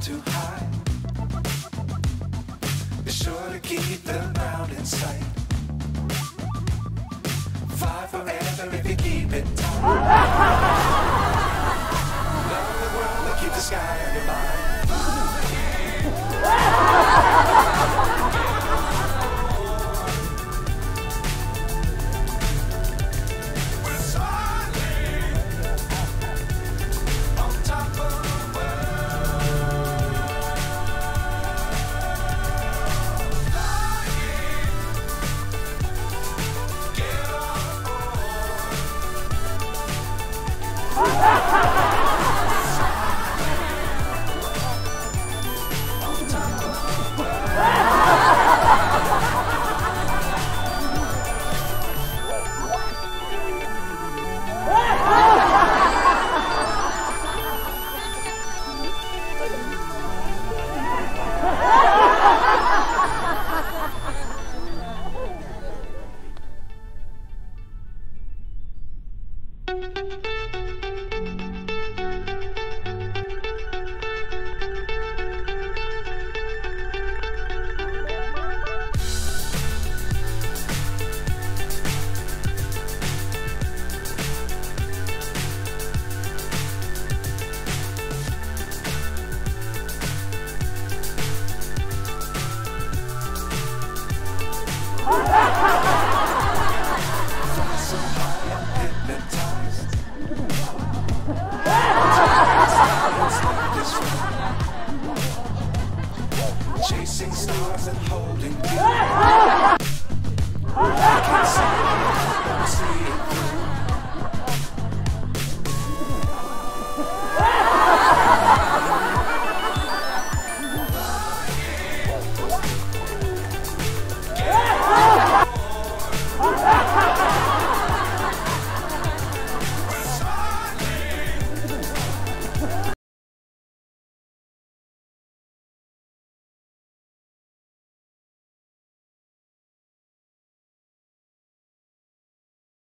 Too high. Be sure to keep the ground in sight. Fly forever if you keep it tight. Love the world keep the sky on your mind.